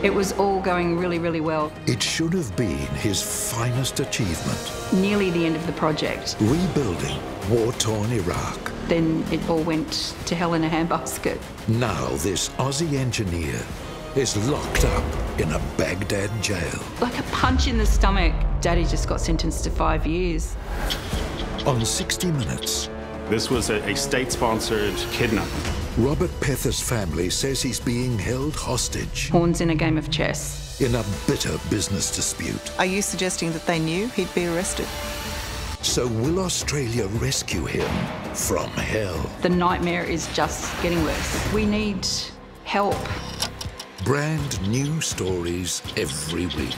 It was all going really, really well. It should have been his finest achievement. Nearly the end of the project. Rebuilding war-torn Iraq. Then it all went to hell in a handbasket. Now this Aussie engineer is locked up in a Baghdad jail. Like a punch in the stomach. Daddy just got sentenced to five years. On 60 Minutes, This was a, a state-sponsored kidnapping. Robert Pether's family says he's being held hostage Horns in a game of chess. in a bitter business dispute. Are you suggesting that they knew he'd be arrested? So will Australia rescue him from hell? The nightmare is just getting worse. We need help. Brand new stories every week.